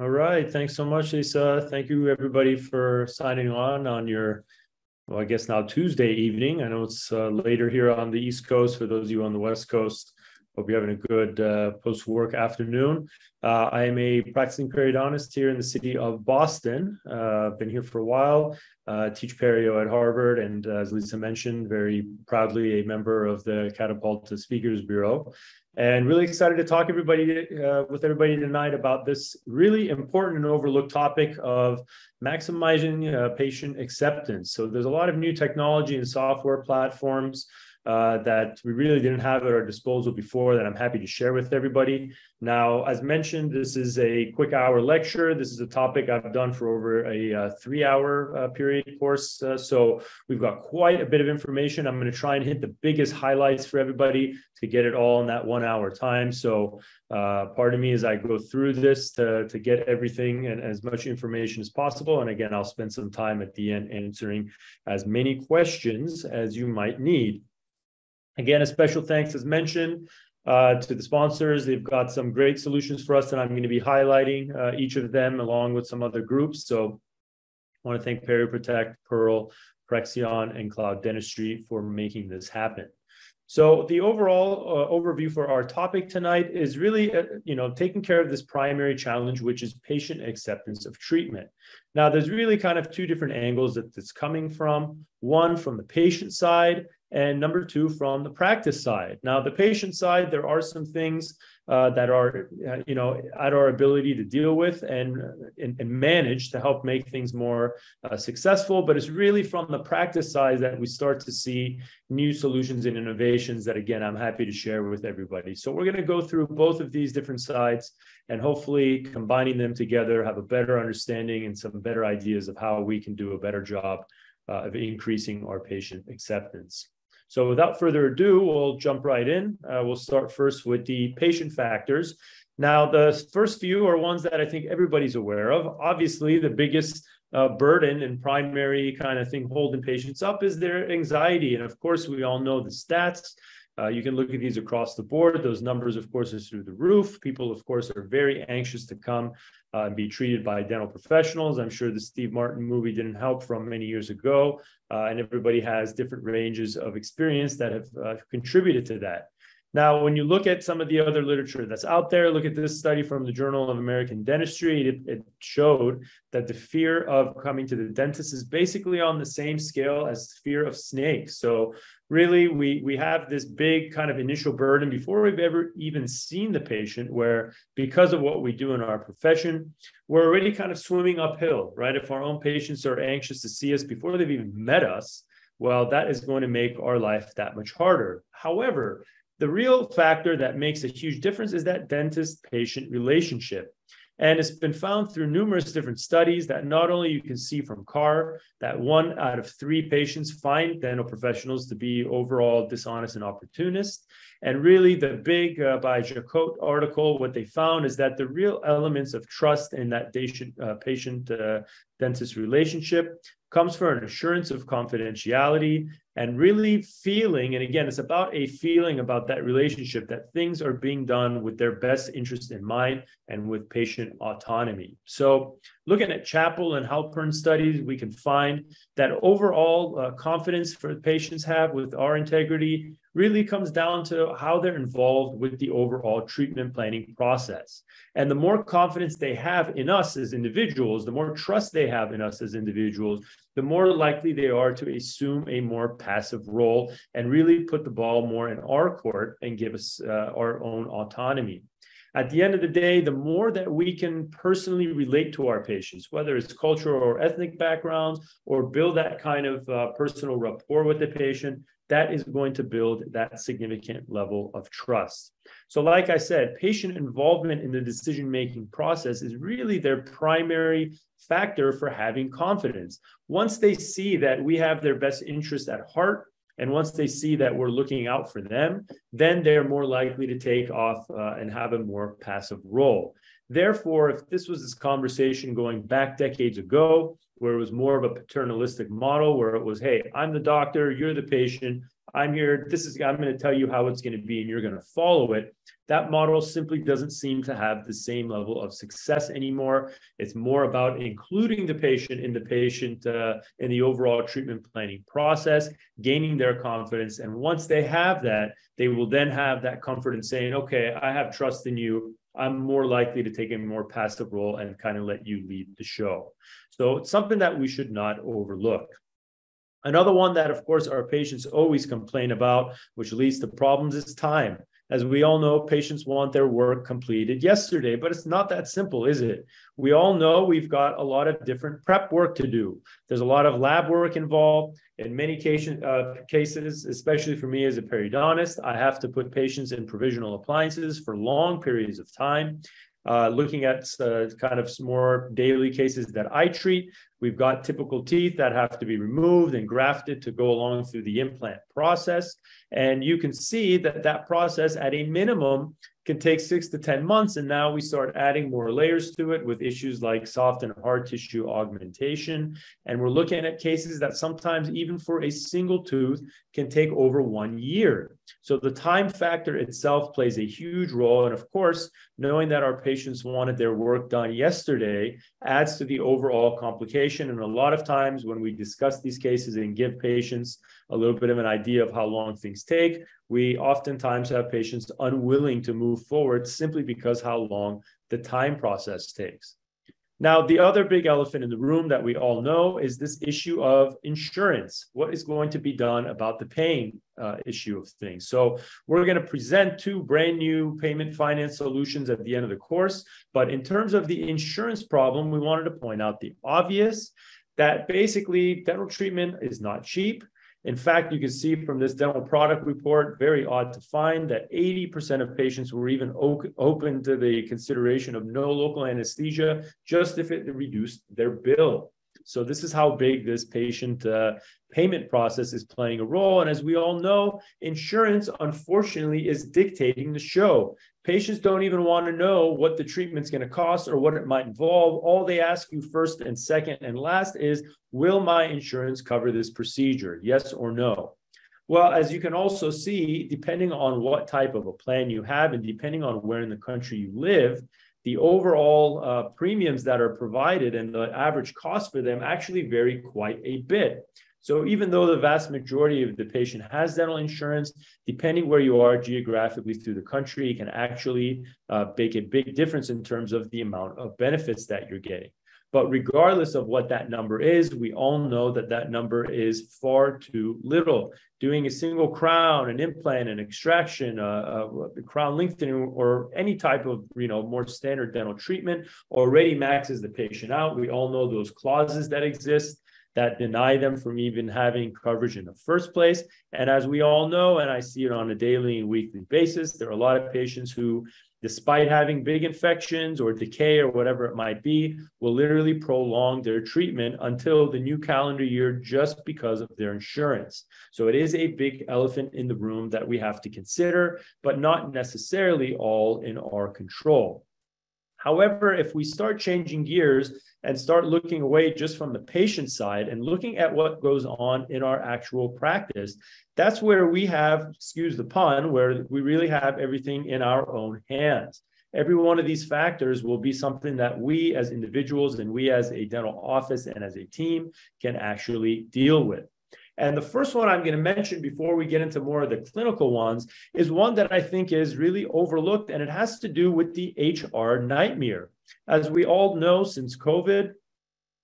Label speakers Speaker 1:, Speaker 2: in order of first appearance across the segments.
Speaker 1: All right. Thanks so much, Lisa. Thank you, everybody, for signing on on your, well, I guess now Tuesday evening. I know it's uh, later here on the East Coast for those of you on the West Coast. Hope you're having a good uh, post work afternoon. Uh, I am a practicing periodontist here in the city of Boston. Uh, been here for a while, uh, teach perio at Harvard, and uh, as Lisa mentioned, very proudly a member of the Catapult Speakers Bureau. And really excited to talk everybody uh, with everybody tonight about this really important and overlooked topic of maximizing patient acceptance. So there's a lot of new technology and software platforms uh, that we really didn't have at our disposal before that I'm happy to share with everybody. Now, as mentioned, this is a quick hour lecture. This is a topic I've done for over a uh, three hour uh, period course. Uh, so we've got quite a bit of information. I'm going to try and hit the biggest highlights for everybody to get it all in that one hour time. So uh, pardon me as I go through this to, to get everything and as much information as possible. And again, I'll spend some time at the end answering as many questions as you might need. Again, a special thanks, as mentioned, uh, to the sponsors. They've got some great solutions for us, and I'm going to be highlighting uh, each of them along with some other groups. So I want to thank PerioProtect, Pearl, Prexion, and Cloud Dentistry for making this happen. So the overall uh, overview for our topic tonight is really, uh, you know, taking care of this primary challenge, which is patient acceptance of treatment. Now, there's really kind of two different angles that it's coming from. One from the patient side, and number two from the practice side. Now the patient side there are some things uh, that are uh, you know at our ability to deal with and, and, and manage to help make things more uh, successful but it's really from the practice side that we start to see new solutions and innovations that again i'm happy to share with everybody. So we're going to go through both of these different sides and hopefully combining them together have a better understanding and some better ideas of how we can do a better job uh, of increasing our patient acceptance so without further ado, we'll jump right in. Uh, we'll start first with the patient factors. Now, the first few are ones that I think everybody's aware of. Obviously, the biggest uh, burden and primary kind of thing holding patients up is their anxiety. And of course, we all know the stats. Uh, you can look at these across the board. Those numbers, of course, is through the roof. People, of course, are very anxious to come uh, and be treated by dental professionals. I'm sure the Steve Martin movie didn't help from many years ago, uh, and everybody has different ranges of experience that have uh, contributed to that. Now, when you look at some of the other literature that's out there, look at this study from the Journal of American Dentistry. It, it, showed that the fear of coming to the dentist is basically on the same scale as fear of snakes. So really we we have this big kind of initial burden before we've ever even seen the patient where because of what we do in our profession we're already kind of swimming uphill right? If our own patients are anxious to see us before they've even met us well that is going to make our life that much harder. However the real factor that makes a huge difference is that dentist patient relationship and it's been found through numerous different studies that not only you can see from CAR that one out of three patients find dental professionals to be overall dishonest and opportunist. And really, the big uh, by Jacot article, what they found is that the real elements of trust in that patient, uh, uh, dentist relationship comes from an assurance of confidentiality and really feeling and again it's about a feeling about that relationship that things are being done with their best interest in mind and with patient autonomy. So looking at chapel and halpern studies we can find that overall uh, confidence for patients have with our integrity really comes down to how they're involved with the overall treatment planning process. And the more confidence they have in us as individuals, the more trust they have in us as individuals, the more likely they are to assume a more passive role and really put the ball more in our court and give us uh, our own autonomy. At the end of the day, the more that we can personally relate to our patients, whether it's cultural or ethnic backgrounds, or build that kind of uh, personal rapport with the patient, that is going to build that significant level of trust. So, like I said, patient involvement in the decision making process is really their primary factor for having confidence. Once they see that we have their best interest at heart, and once they see that we're looking out for them, then they're more likely to take off uh, and have a more passive role. Therefore, if this was this conversation going back decades ago, where it was more of a paternalistic model, where it was, hey, I'm the doctor, you're the patient, I'm here, this is, I'm going to tell you how it's going to be, and you're going to follow it. That model simply doesn't seem to have the same level of success anymore. It's more about including the patient in the patient uh, in the overall treatment planning process, gaining their confidence. And once they have that, they will then have that comfort in saying, okay, I have trust in you. I'm more likely to take a more passive role and kind of let you lead the show. So it's something that we should not overlook. Another one that, of course, our patients always complain about, which leads to problems, is time. As we all know, patients want their work completed yesterday, but it's not that simple, is it? We all know we've got a lot of different prep work to do. There's a lot of lab work involved. In many case, uh, cases, especially for me as a periodontist, I have to put patients in provisional appliances for long periods of time. Uh, looking at uh, kind of more daily cases that I treat, we've got typical teeth that have to be removed and grafted to go along through the implant process. And you can see that that process at a minimum can take six to 10 months. And now we start adding more layers to it with issues like soft and hard tissue augmentation. And we're looking at cases that sometimes, even for a single tooth, can take over one year. So the time factor itself plays a huge role. And of course, knowing that our patients wanted their work done yesterday adds to the overall complication. And a lot of times when we discuss these cases and give patients a little bit of an idea of how long things take, we oftentimes have patients unwilling to move forward simply because how long the time process takes. Now, the other big elephant in the room that we all know is this issue of insurance. What is going to be done about the paying uh, issue of things? So, we're going to present two brand new payment finance solutions at the end of the course. But in terms of the insurance problem, we wanted to point out the obvious that basically dental treatment is not cheap. In fact, you can see from this dental product report, very odd to find that 80% of patients were even open to the consideration of no local anesthesia, just if it reduced their bill. So this is how big this patient uh, payment process is playing a role. And as we all know, insurance, unfortunately, is dictating the show. Patients don't even want to know what the treatment's going to cost or what it might involve. All they ask you first and second and last is, will my insurance cover this procedure? Yes or no? Well, as you can also see, depending on what type of a plan you have and depending on where in the country you live, the overall uh, premiums that are provided and the average cost for them actually vary quite a bit. So even though the vast majority of the patient has dental insurance, depending where you are geographically through the country, it can actually uh, make a big difference in terms of the amount of benefits that you're getting. But regardless of what that number is, we all know that that number is far too little. Doing a single crown, an implant, an extraction, a, a crown lengthening, or any type of you know more standard dental treatment already maxes the patient out. We all know those clauses that exist that deny them from even having coverage in the first place. And as we all know, and I see it on a daily and weekly basis, there are a lot of patients who, despite having big infections or decay or whatever it might be, will literally prolong their treatment until the new calendar year just because of their insurance. So it is a big elephant in the room that we have to consider, but not necessarily all in our control. However, if we start changing gears and start looking away just from the patient side and looking at what goes on in our actual practice, that's where we have, excuse the pun, where we really have everything in our own hands. Every one of these factors will be something that we as individuals and we as a dental office and as a team can actually deal with. And the first one I'm going to mention before we get into more of the clinical ones is one that I think is really overlooked, and it has to do with the HR nightmare. As we all know, since COVID,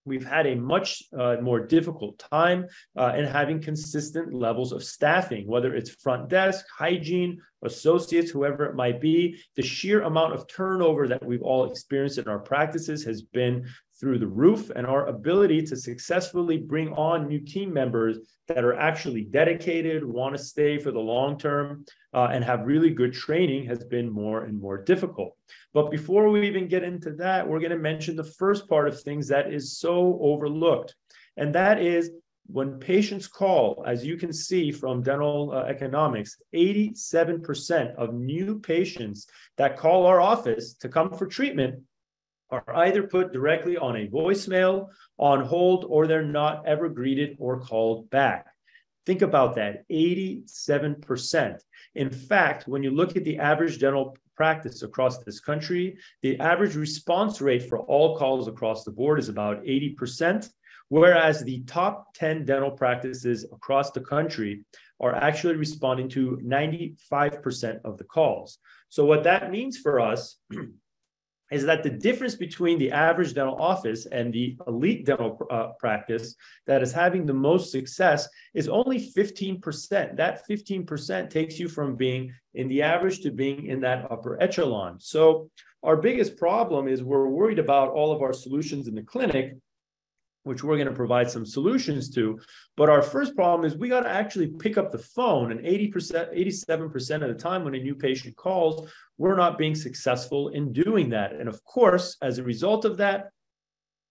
Speaker 1: we've had a much uh, more difficult time uh, in having consistent levels of staffing, whether it's front desk, hygiene, associates, whoever it might be. The sheer amount of turnover that we've all experienced in our practices has been through the roof, and our ability to successfully bring on new team members that are actually dedicated, want to stay for the long term, uh, and have really good training has been more and more difficult. But before we even get into that, we're going to mention the first part of things that is so overlooked, and that is when patients call, as you can see from dental uh, economics, 87% of new patients that call our office to come for treatment are either put directly on a voicemail, on hold, or they're not ever greeted or called back. Think about that 87%. In fact, when you look at the average dental practice across this country, the average response rate for all calls across the board is about 80%, whereas the top 10 dental practices across the country are actually responding to 95% of the calls. So, what that means for us is that the difference between the average dental office and the elite dental uh, practice that is having the most success is only 15%. That 15% takes you from being in the average to being in that upper echelon. So, our biggest problem is we're worried about all of our solutions in the clinic which we're going to provide some solutions to. But our first problem is we got to actually pick up the phone. And 80%, 87% of the time when a new patient calls, we're not being successful in doing that. And of course, as a result of that,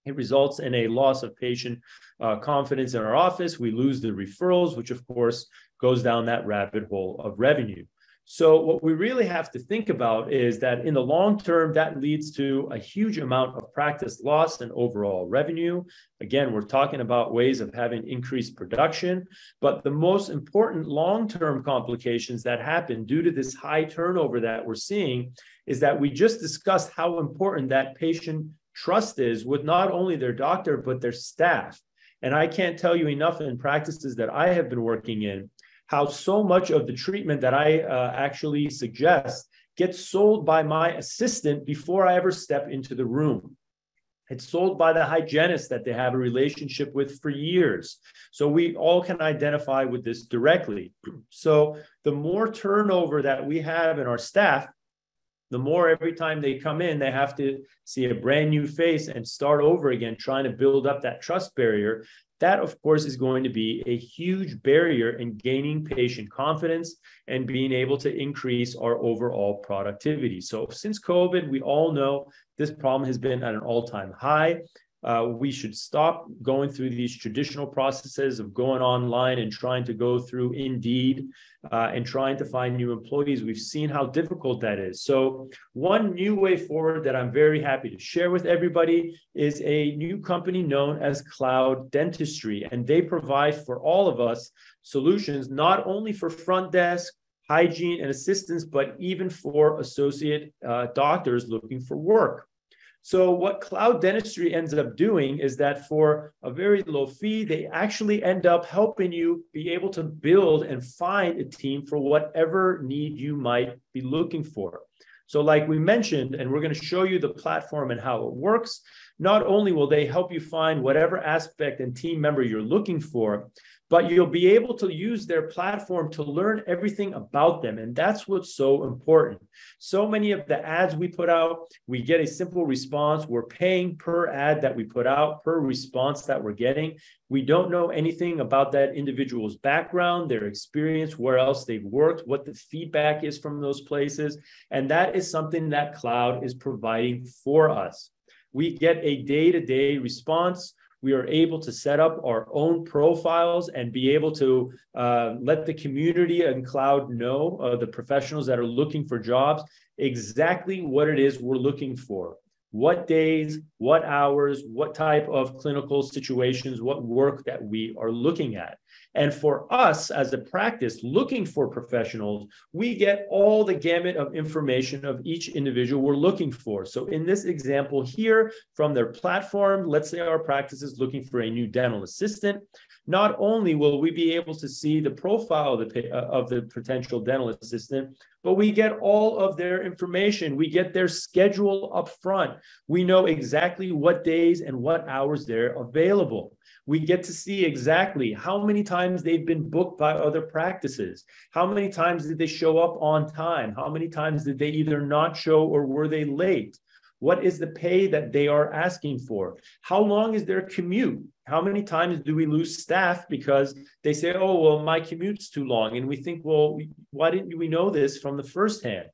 Speaker 1: it results in a loss of patient uh, confidence in our office. We lose the referrals, which of course goes down that rabbit hole of revenue. So, what we really have to think about is that in the long term, that leads to a huge amount of practice loss and overall revenue. Again, we're talking about ways of having increased production, but the most important long term complications that happen due to this high turnover that we're seeing is that we just discussed how important that patient trust is with not only their doctor, but their staff. And I can't tell you enough in practices that I have been working in how so much of the treatment that I uh, actually suggest gets sold by my assistant before I ever step into the room. It's sold by the hygienist that they have a relationship with for years. So we all can identify with this directly. So the more turnover that we have in our staff, the more every time they come in, they have to see a brand new face and start over again, trying to build up that trust barrier that, of course, is going to be a huge barrier in gaining patient confidence and being able to increase our overall productivity. So, since COVID, we all know this problem has been at an all time high uh, we should stop going through these traditional processes of going online and trying to go through Indeed uh, and trying to find new employees. We've seen how difficult that is. So, one new way forward that I'm very happy to share with everybody is a new company known as Cloud Dentistry, and they provide for all of us solutions not only for front desk. Hygiene and assistance, but even for associate uh, doctors looking for work. So what cloud dentistry ends up doing is that for a very low fee, they actually end up helping you be able to build and find a team for whatever need you might be looking for. So like we mentioned, and we're going to show you the platform and how it works, not only will they help you find whatever aspect and team member you're looking for, but you'll be able to use their platform to learn everything about them. And that's what's so important. So many of the ads we put out, we get a simple response. We're paying per ad that we put out, per response that we're getting. We don't know anything about that individual's background, their experience, where else they've worked, what the feedback is from those places. And that is something that cloud is providing for us. We get a day to day response we are able to set up our own profiles and be able to uh, let the community and cloud know uh, the professionals that are looking for jobs exactly what it is we're looking for what days what hours what type of clinical situations what work that we are looking at and for us as a practice looking for professionals, we get all the gamut of information of each individual we're looking for. So in this example here from their platform, let's say our practice is looking for a new dental assistant. Not only will we be able to see the profile of the, uh, of the potential dental assistant, but we get all of their information. We get their schedule up front. We know exactly what days and what hours they're available we get to see exactly how many times they've been booked by other practices. How many times did they show up on time? How many times did they either not show or were they late? What is the pay that they are asking for? How long is their commute? How many times do we lose staff because they say, oh, well, my commute's too long? And we think, well, why didn't we know this from the first hand?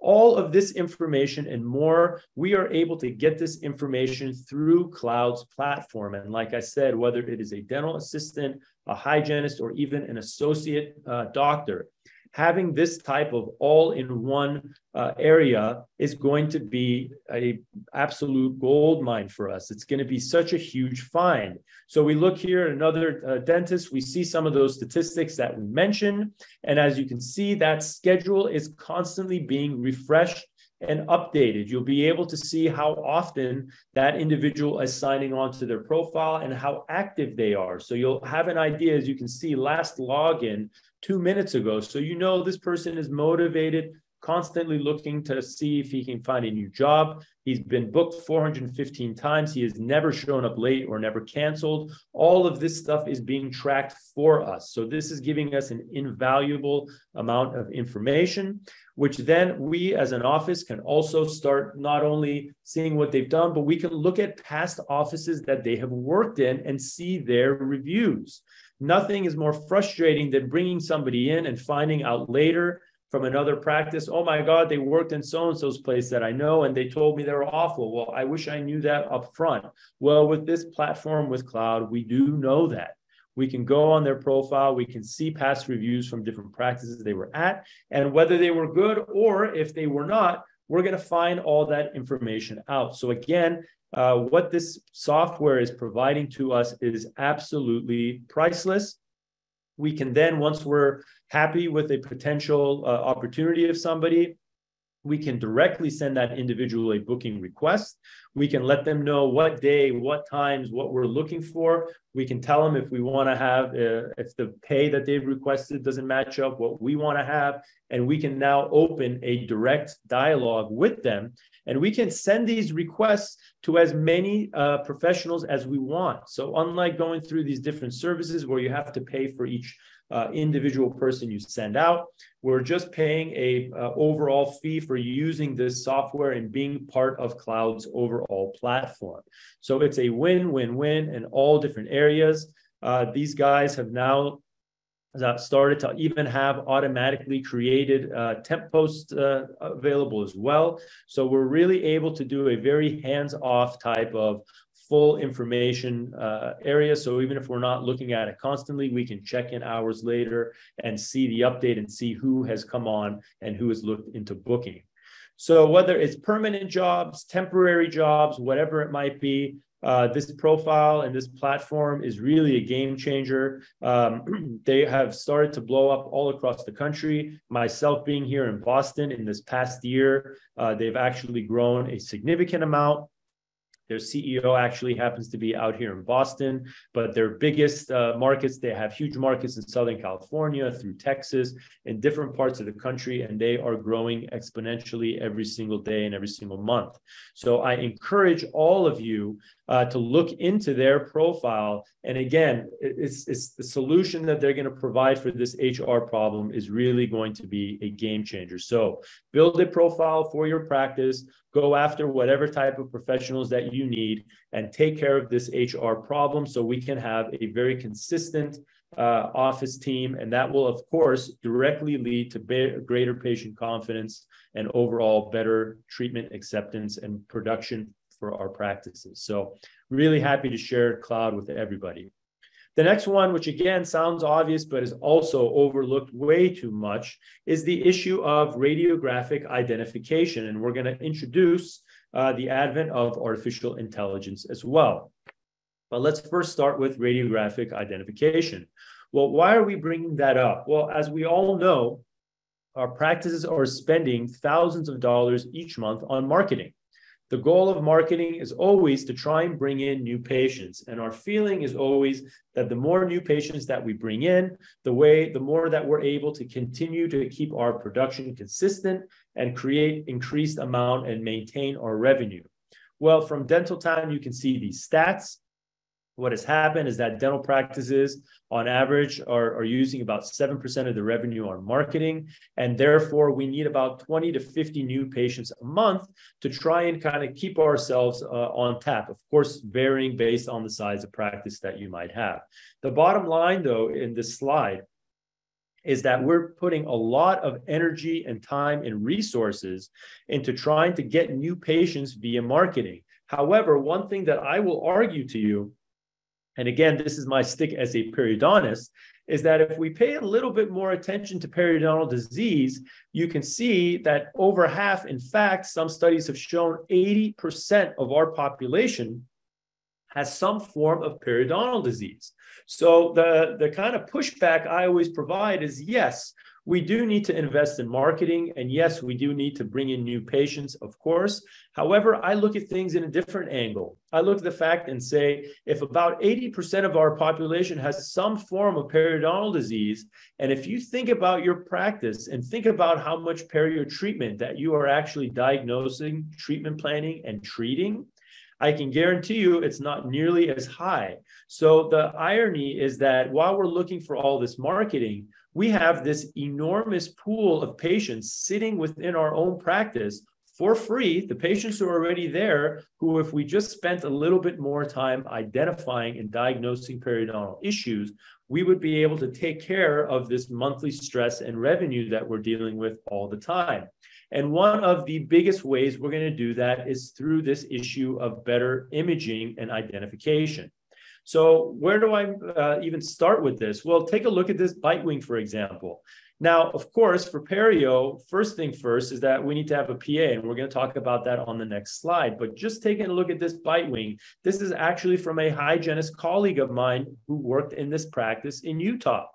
Speaker 1: all of this information and more, we are able to get this information through Cloud's platform. And like I said, whether it is a dental assistant, a hygienist, or even an associate uh, doctor, having this type of all-in-one uh, area is going to be a absolute gold mine for us. It's going to be such a huge find. So we look here at another uh, dentist, we see some of those statistics that we mentioned. And as you can see, that schedule is constantly being refreshed and updated. You'll be able to see how often that individual is signing on to their profile and how active they are. So you'll have an idea, as you can see, last login two minutes ago. So you know this person is motivated, constantly looking to see if he can find a new job. He's been booked 415 times. He has never shown up late or never canceled. All of this stuff is being tracked for us. So this is giving us an invaluable amount of information, which then we as an office can also start not only seeing what they've done, but we can look at past offices that they have worked in and see their reviews. Nothing is more frustrating than bringing somebody in and finding out later from another practice. Oh my God, they worked in so and so's place that I know, and they told me they were awful. Well, I wish I knew that up front. Well, with this platform with cloud, we do know that. We can go on their profile, we can see past reviews from different practices they were at, and whether they were good or if they were not, we're going to find all that information out. So, again, uh, what this software is providing to us is absolutely priceless. We can then, once we're happy with a potential uh, opportunity of somebody, we can directly send that individual a booking request. We can let them know what day, what times, what we're looking for. We can tell them if we want to have, uh, if the pay that they've requested doesn't match up what we want to have. And we can now open a direct dialogue with them. And we can send these requests to as many uh, professionals as we want. So, unlike going through these different services where you have to pay for each uh, individual person you send out. We're just paying a uh, overall fee for using this software and being part of Cloud's overall platform. So it's a win-win-win in all different areas. Uh, these guys have now uh, started to even have automatically created uh, temp posts uh, available as well. So we're really able to do a very hands-off type of full information uh, area. So even if we're not looking at it constantly, we can check in hours later and see the update and see who has come on and who has looked into booking. So whether it's permanent jobs, temporary jobs, whatever it might be, uh, this profile and this platform is really a game changer. Um, they have started to blow up all across the country. Myself being here in Boston in this past year, uh, they've actually grown a significant amount. Their CEO actually happens to be out here in Boston, but their biggest uh, markets, they have huge markets in Southern California, through Texas, in different parts of the country, and they are growing exponentially every single day and every single month. So I encourage all of you uh, to look into their profile. And again, it's, it's the solution that they're going to provide for this HR problem is really going to be a game changer. So build a profile for your practice, go after whatever type of professionals that you need, and take care of this HR problem so we can have a very consistent uh, office team. And that will, of course, directly lead to be- greater patient confidence and overall better treatment acceptance and production for our practices. So really happy to share cloud with everybody. The next one, which again sounds obvious but is also overlooked way too much, is the issue of radiographic identification. And we're going to introduce uh, the advent of artificial intelligence as well. But let's first start with radiographic identification. Well, why are we bringing that up? Well, as we all know, our practices are spending thousands of dollars each month on marketing. The goal of marketing is always to try and bring in new patients. And our feeling is always that the more new patients that we bring in, the way, the more that we're able to continue to keep our production consistent and create increased amount and maintain our revenue. Well, from Dental Time, you can see these stats what has happened is that dental practices on average are, are using about 7% of the revenue on marketing. And therefore we need about 20 to 50 new patients a month to try and kind of keep ourselves uh, on tap of course varying based on the size of practice that you might have. The bottom line though in this slide is that we're putting a lot of energy and time and resources into trying to get new patients via marketing. However one thing that i will argue to you and again, this is my stick as a periodontist, is that if we pay a little bit more attention to periodontal disease, you can see that over half, in fact, some studies have shown 80% of our population has some form of periodontal disease. So the, the kind of pushback I always provide is yes, we do need to invest in marketing. And yes, we do need to bring in new patients, of course. However, I look at things in a different angle. I look at the fact and say if about 80% of our population has some form of periodontal disease, and if you think about your practice and think about how much perio treatment that you are actually diagnosing, treatment planning, and treating, I can guarantee you it's not nearly as high. So the irony is that while we're looking for all this marketing, we have this enormous pool of patients sitting within our own practice for free, the patients who are already there, who, if we just spent a little bit more time identifying and diagnosing periodontal issues, we would be able to take care of this monthly stress and revenue that we're dealing with all the time. And one of the biggest ways we're going to do that is through this issue of better imaging and identification. So, where do I uh, even start with this? Well, take a look at this bite wing, for example. Now, of course, for perio, first thing first is that we need to have a PA, and we're going to talk about that on the next slide. But just taking a look at this bite wing, this is actually from a hygienist colleague of mine who worked in this practice in Utah.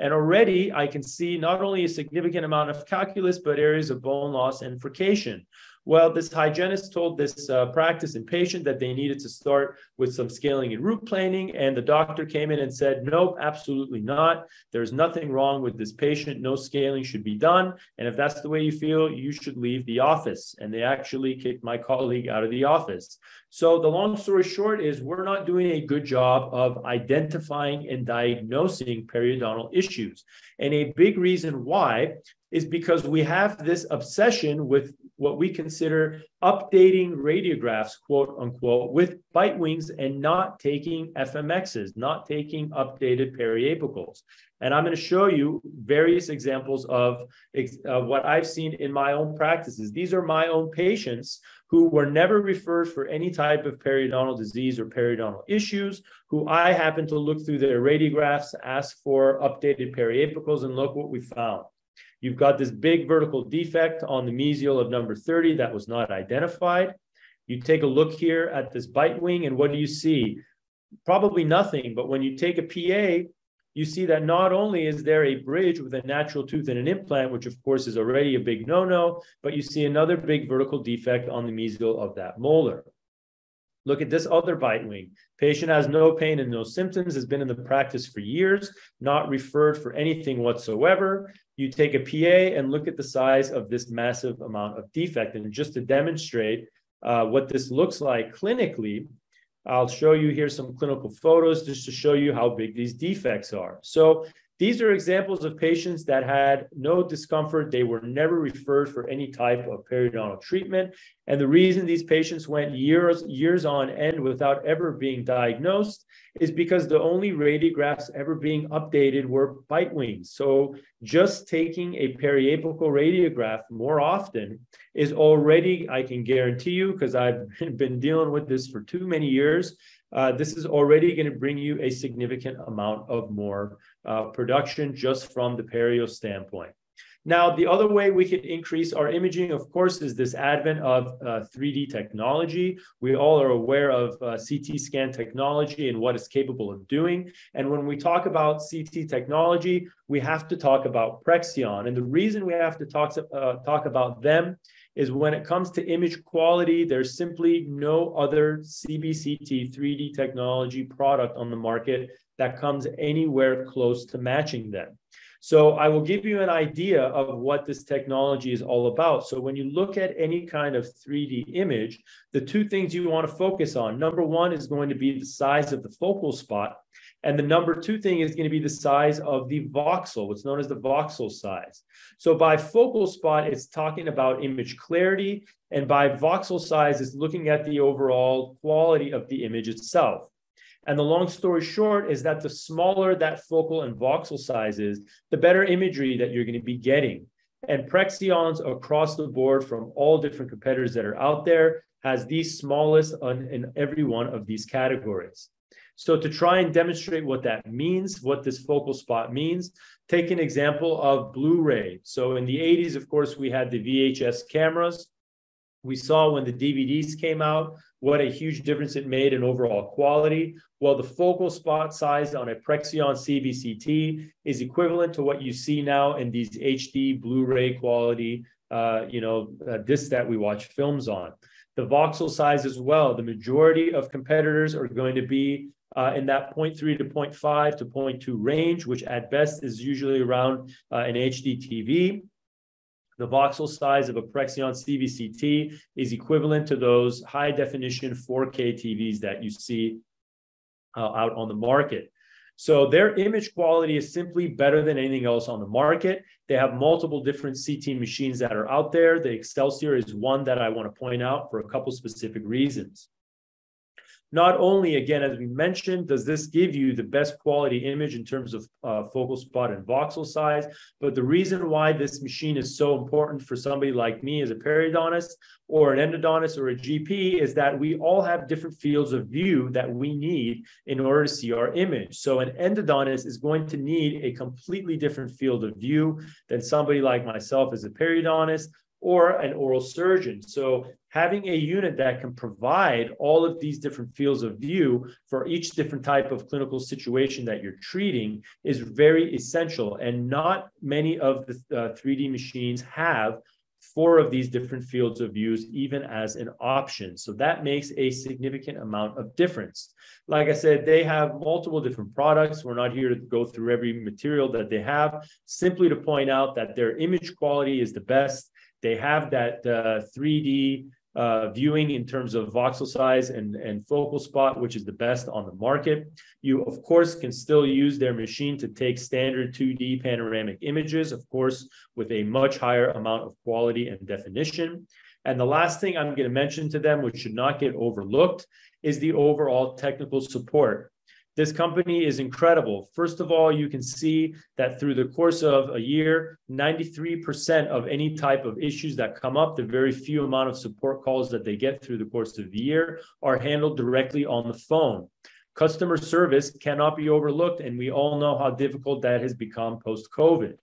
Speaker 1: And already I can see not only a significant amount of calculus, but areas of bone loss and furcation. Well, this hygienist told this uh, and patient that they needed to start with some scaling and root planing. And the doctor came in and said, nope, absolutely not. There's nothing wrong with this patient. No scaling should be done. And if that's the way you feel, you should leave the office. And they actually kicked my colleague out of the office. So the long story short is we're not doing a good job of identifying and diagnosing periodontal issues. And a big reason why is because we have this obsession with what we consider updating radiographs, quote unquote, with bite wings and not taking FMXs, not taking updated periapicals. And I'm going to show you various examples of uh, what I've seen in my own practices. These are my own patients who were never referred for any type of periodontal disease or periodontal issues, who I happened to look through their radiographs, ask for updated periapicals, and look what we found. You've got this big vertical defect on the mesial of number 30 that was not identified. You take a look here at this bite wing, and what do you see? Probably nothing, but when you take a PA, you see that not only is there a bridge with a natural tooth and an implant, which of course is already a big no-no, but you see another big vertical defect on the mesial of that molar. Look at this other bite wing. Patient has no pain and no symptoms, has been in the practice for years, not referred for anything whatsoever. You take a PA and look at the size of this massive amount of defect. And just to demonstrate uh, what this looks like clinically, I'll show you here some clinical photos just to show you how big these defects are. So these are examples of patients that had no discomfort. They were never referred for any type of periodontal treatment. And the reason these patients went years, years on end without ever being diagnosed is because the only radiographs ever being updated were bite wings. So just taking a periapical radiograph more often is already, I can guarantee you, because I've been dealing with this for too many years, uh, this is already going to bring you a significant amount of more uh, production just from the perio standpoint. Now, the other way we could increase our imaging, of course, is this advent of uh, 3D technology. We all are aware of uh, CT scan technology and what it's capable of doing. And when we talk about CT technology, we have to talk about Prexion. And the reason we have to talk, uh, talk about them is when it comes to image quality, there's simply no other CBCT 3D technology product on the market that comes anywhere close to matching them. So I will give you an idea of what this technology is all about. So when you look at any kind of 3D image, the two things you want to focus on, number one is going to be the size of the focal spot. And the number two thing is going to be the size of the voxel, what's known as the voxel size. So by focal spot, it's talking about image clarity. And by voxel size, it's looking at the overall quality of the image itself. And the long story short is that the smaller that focal and voxel size is, the better imagery that you're going to be getting. And Prexions across the board from all different competitors that are out there has the smallest in every one of these categories. So to try and demonstrate what that means, what this focal spot means, take an example of Blu-ray. So in the 80s, of course, we had the VHS cameras. We saw when the DVDs came out what a huge difference it made in overall quality. Well, the focal spot size on a Prexion CBCT is equivalent to what you see now in these HD Blu-ray quality, uh, you know, uh, discs that we watch films on. The voxel size as well. The majority of competitors are going to be uh, in that 0.3 to 0.5 to 0.2 range, which at best is usually around uh, an HD TV. The voxel size of a Prexion CBCT is equivalent to those high definition 4K TVs that you see uh, out on the market. So their image quality is simply better than anything else on the market. They have multiple different CT machines that are out there. The Excelsior is one that I want to point out for a couple specific reasons. Not only, again, as we mentioned, does this give you the best quality image in terms of uh, focal spot and voxel size, but the reason why this machine is so important for somebody like me as a periodontist or an endodontist or a GP is that we all have different fields of view that we need in order to see our image. So an endodontist is going to need a completely different field of view than somebody like myself as a periodontist or an oral surgeon. So having a unit that can provide all of these different fields of view for each different type of clinical situation that you're treating is very essential. And not many of the uh, 3D machines have four of these different fields of views even as an option. So that makes a significant amount of difference. Like I said, they have multiple different products. We're not here to go through every material that they have, simply to point out that their image quality is the best they have that uh, 3D uh, viewing in terms of voxel size and, and focal spot, which is the best on the market. You, of course, can still use their machine to take standard 2D panoramic images, of course, with a much higher amount of quality and definition. And the last thing I'm going to mention to them, which should not get overlooked, is the overall technical support. This company is incredible. First of all, you can see that through the course of a year, 93% of any type of issues that come up, the very few amount of support calls that they get through the course of the year are handled directly on the phone. Customer service cannot be overlooked, and we all know how difficult that has become post COVID.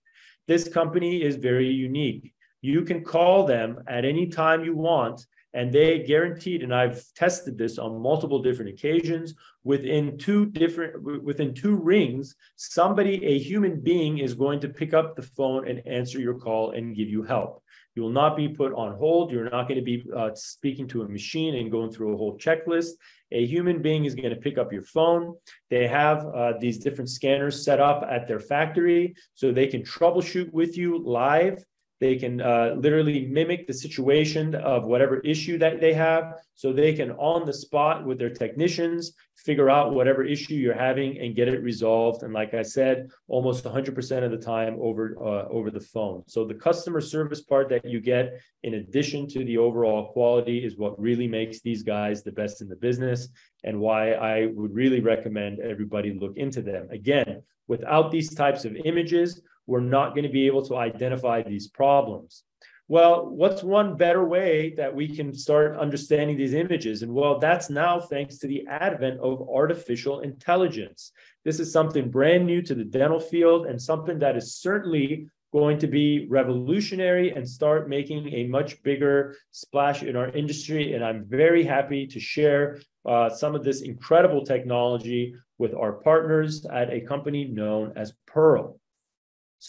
Speaker 1: This company is very unique. You can call them at any time you want and they guaranteed and i've tested this on multiple different occasions within two different within two rings somebody a human being is going to pick up the phone and answer your call and give you help. You will not be put on hold. You're not going to be uh, speaking to a machine and going through a whole checklist. A human being is going to pick up your phone. They have uh, these different scanners set up at their factory so they can troubleshoot with you live they can uh, literally mimic the situation of whatever issue that they have. So they can, on the spot with their technicians, figure out whatever issue you're having and get it resolved. And like I said, almost 100% of the time over, uh, over the phone. So the customer service part that you get, in addition to the overall quality, is what really makes these guys the best in the business and why I would really recommend everybody look into them. Again, without these types of images, we're not going to be able to identify these problems. Well, what's one better way that we can start understanding these images? And well, that's now thanks to the advent of artificial intelligence. This is something brand new to the dental field and something that is certainly going to be revolutionary and start making a much bigger splash in our industry. And I'm very happy to share uh, some of this incredible technology with our partners at a company known as Pearl.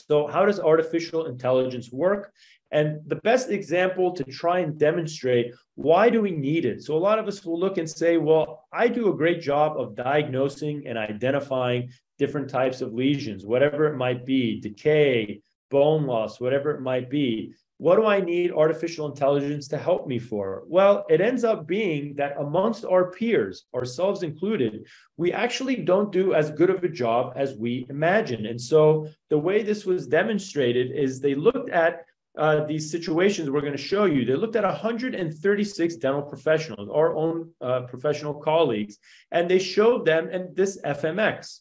Speaker 1: So, how does artificial intelligence work? And the best example to try and demonstrate why do we need it? So, a lot of us will look and say, well, I do a great job of diagnosing and identifying different types of lesions, whatever it might be, decay, bone loss, whatever it might be. What do I need artificial intelligence to help me for? Well, it ends up being that amongst our peers, ourselves included, we actually don't do as good of a job as we imagine. And so the way this was demonstrated is they looked at uh, these situations we're going to show you. They looked at 136 dental professionals, our own uh, professional colleagues, and they showed them and this FMX.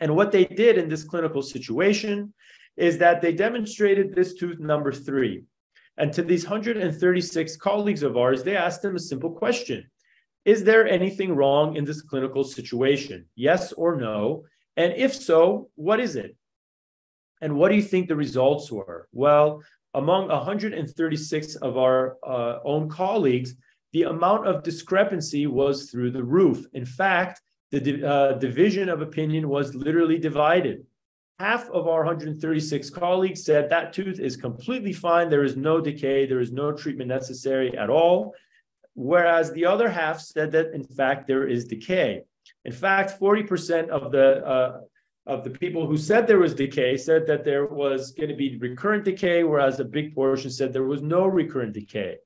Speaker 1: And what they did in this clinical situation is that they demonstrated this tooth number three. And to these 136 colleagues of ours, they asked them a simple question. is there anything wrong in this clinical situation? Yes or no? And if so, what is it? And what do you think the results were? Well, among 136 of our uh, own colleagues, the amount of discrepancy was through the roof. In fact, the uh, division of opinion was literally divided. Half of our 136 colleagues said that tooth is completely fine. There is no decay. There is no treatment necessary at all. Whereas the other half said that, in fact, there is decay. In fact, 40% of the uh, of the people who said there was decay said that there was going to be recurrent decay, whereas a big portion said there was no recurrent decay.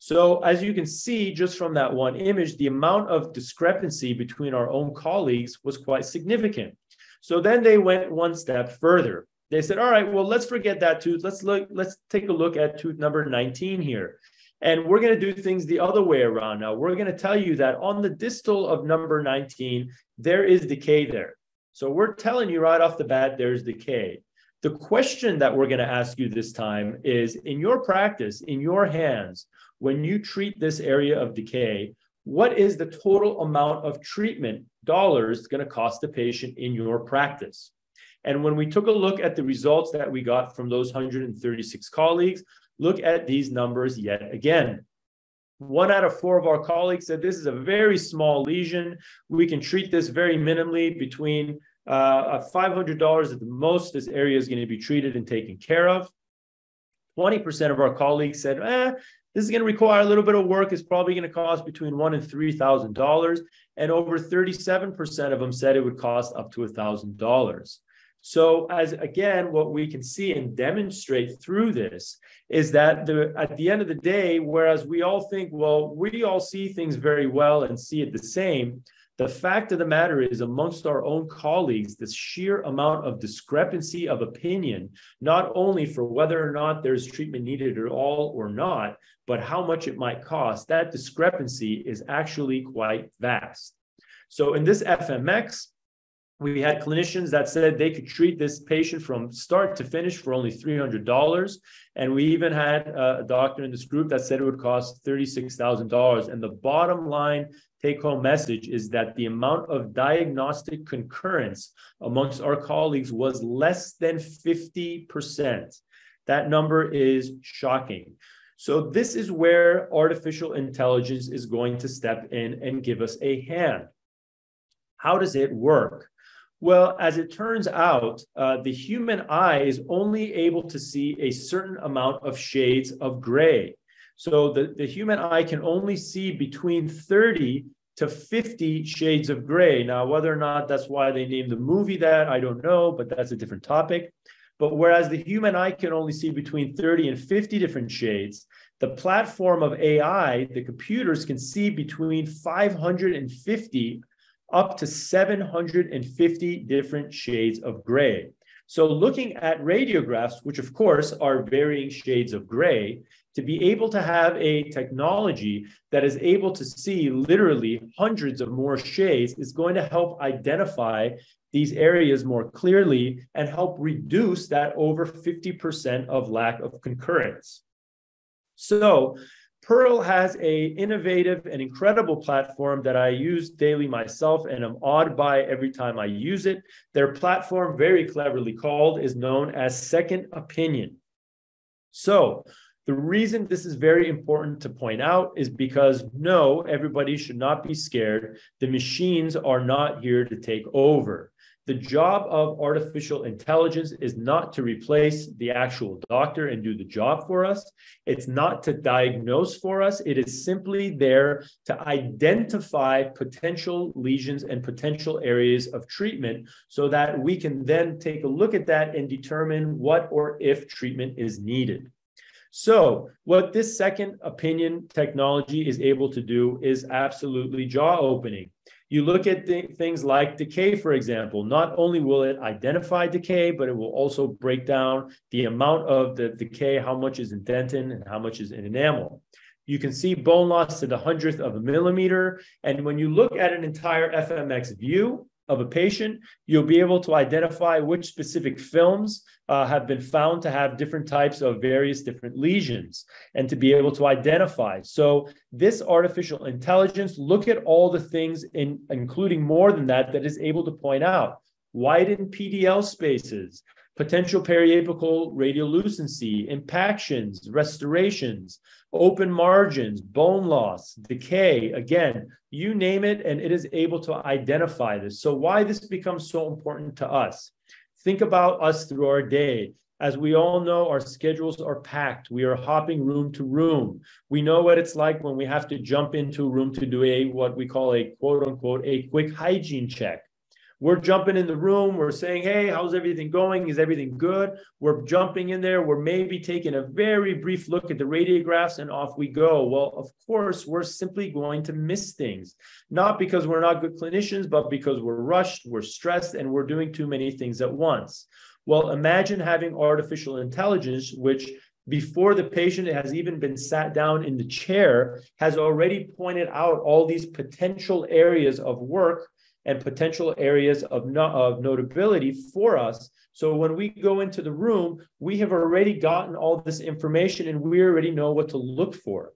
Speaker 1: So as you can see, just from that one image, the amount of discrepancy between our own colleagues was quite significant. So then they went one step further. They said, all right, well, let's forget that tooth. Let's look, let's take a look at tooth number 19 here. And we're going to do things the other way around now. We're going to tell you that on the distal of number 19, there is decay there. So we're telling you right off the bat, there's decay. The question that we're going to ask you this time is in your practice, in your hands, when you treat this area of decay, what is the total amount of treatment dollars going to cost the patient in your practice? And when we took a look at the results that we got from those 136 colleagues, look at these numbers yet again. One out of four of our colleagues said this is a very small lesion. We can treat this very minimally between uh, $500 at the most. This area is going to be treated and taken care of. 20% of our colleagues said, eh, this is going to require a little bit of work. It's probably going to cost between one and three thousand dollars, and over thirty-seven percent of them said it would cost up to a thousand dollars. So, as again, what we can see and demonstrate through this is that the, at the end of the day, whereas we all think, well, we all see things very well and see it the same, the fact of the matter is, amongst our own colleagues, this sheer amount of discrepancy of opinion, not only for whether or not there's treatment needed at all or not, but how much it might cost, that discrepancy is actually quite vast. So in this FMX, we had clinicians that said they could treat this patient from start to finish for only $300. And we even had a doctor in this group that said it would cost $36,000. And the bottom line take home message is that the amount of diagnostic concurrence amongst our colleagues was less than 50%. That number is shocking. So, this is where artificial intelligence is going to step in and give us a hand. How does it work? Well, as it turns out, uh, the human eye is only able to see a certain amount of shades of gray. So the, the human eye can only see between 30 to 50 shades of gray. Now, whether or not that's why they named the movie that, I don't know, but that's a different topic. But whereas the human eye can only see between 30 and 50 different shades, the platform of AI, the computers can see between 550 up to 750 different shades of gray. So looking at radiographs, which of course are varying shades of gray, to be able to have a technology that is able to see literally hundreds of more shades is going to help identify these areas more clearly and help reduce that over 50% of lack of concurrence. So Pearl has a innovative and incredible platform that I use daily myself and I'm awed by every time I use it. Their platform, very cleverly called, is known as Second Opinion. So the reason this is very important to point out is because no, everybody should not be scared. The machines are not here to take over. The job of artificial intelligence is not to replace the actual doctor and do the job for us. It's not to diagnose for us. It is simply there to identify potential lesions and potential areas of treatment so that we can then take a look at that and determine what or if treatment is needed. So, what this second opinion technology is able to do is absolutely jaw opening. You look at th- things like decay, for example. Not only will it identify decay, but it will also break down the amount of the decay, how much is in dentin and how much is in enamel. You can see bone loss to the hundredth of a millimeter. And when you look at an entire FMX view, of a patient, you'll be able to identify which specific films uh, have been found to have different types of various different lesions and to be able to identify. So this artificial intelligence, look at all the things in including more than that that is able to point out widened PDL spaces, potential periapical radiolucency, impactions, restorations, open margins, bone loss, decay, again, you name it, and it is able to identify this. So, why this becomes so important to us? Think about us through our day. As we all know, our schedules are packed. We are hopping room to room. We know what it's like when we have to jump into a room to do a what we call a quote unquote a quick hygiene check. We're jumping in the room. We're saying, Hey, how's everything going? Is everything good? We're jumping in there. We're maybe taking a very brief look at the radiographs and off we go. Well, of course, we're simply going to miss things, not because we're not good clinicians, but because we're rushed, we're stressed, and we're doing too many things at once. Well, imagine having artificial intelligence, which before the patient has even been sat down in the chair, has already pointed out all these potential areas of work and potential areas of, no, of notability for us. So when we go into the room, we have already gotten all this information and we already know what to look for.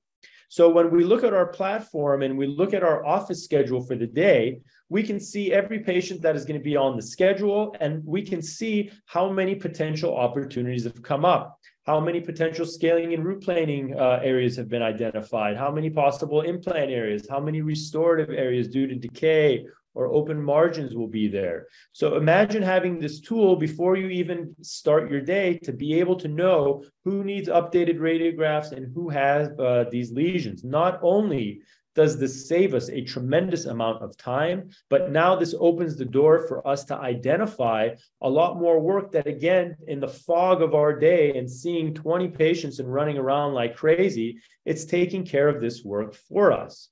Speaker 1: So when we look at our platform and we look at our office schedule for the day, we can see every patient that is going to be on the schedule and we can see how many potential opportunities have come up. How many potential scaling and root planing uh, areas have been identified? How many possible implant areas? How many restorative areas due to decay or open margins will be there. So imagine having this tool before you even start your day to be able to know who needs updated radiographs and who has uh, these lesions. Not only does this save us a tremendous amount of time, but now this opens the door for us to identify a lot more work that, again, in the fog of our day and seeing 20 patients and running around like crazy, it's taking care of this work for us.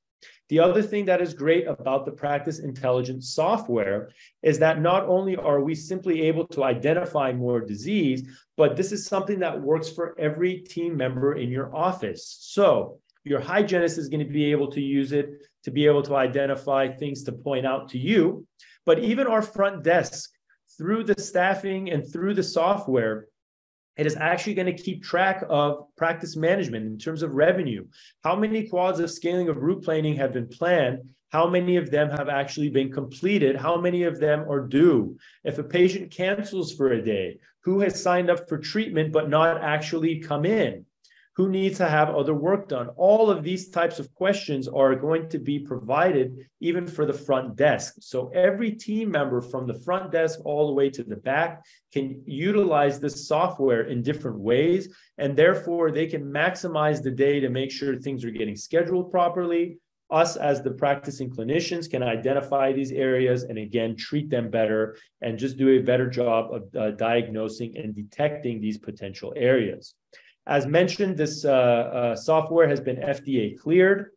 Speaker 1: The other thing that is great about the practice intelligence software is that not only are we simply able to identify more disease, but this is something that works for every team member in your office. So your hygienist is going to be able to use it to be able to identify things to point out to you. But even our front desk, through the staffing and through the software, it is actually going to keep track of practice management in terms of revenue. How many quads of scaling of root planning have been planned? How many of them have actually been completed? How many of them are due? If a patient cancels for a day, who has signed up for treatment but not actually come in? Who needs to have other work done. All of these types of questions are going to be provided even for the front desk. So every team member from the front desk all the way to the back can utilize this software in different ways. And therefore, they can maximize the day to make sure things are getting scheduled properly. Us, as the practicing clinicians, can identify these areas and again treat them better and just do a better job of uh, diagnosing and detecting these potential areas. As mentioned, this uh, uh, software has been FDA cleared.